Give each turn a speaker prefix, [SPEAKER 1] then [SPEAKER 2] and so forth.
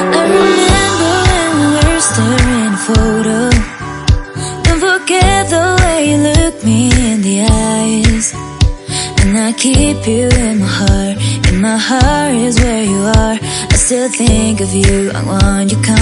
[SPEAKER 1] I remember when we were staring a photo Don't forget the way you look me in the eyes. And I keep you in my heart In my heart is where you are. I still think of you I want you back